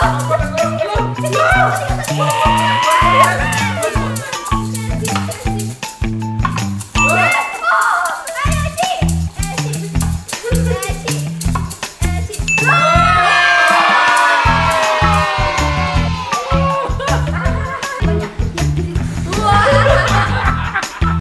No! No! No!